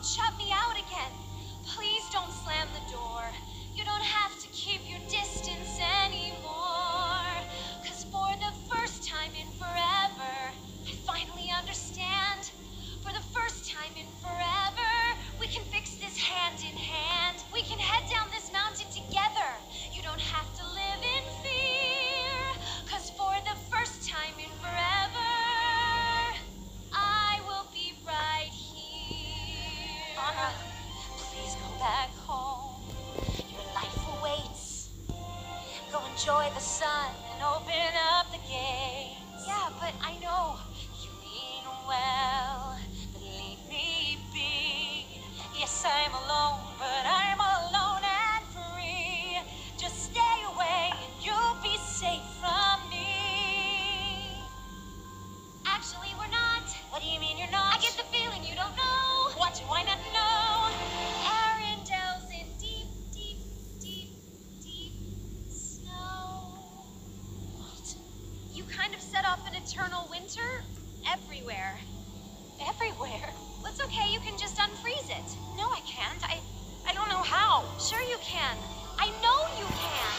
Don't shut me out again. Please don't slam the door. back home. Your life awaits. Go enjoy the sun and open up the gate. Eternal winter everywhere. Everywhere. It's okay, you can just unfreeze it. No, I can't. I I don't know how. Sure you can. I know you can. Cause for the